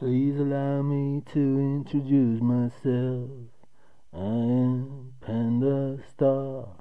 Please allow me to introduce myself. I am Panda Star.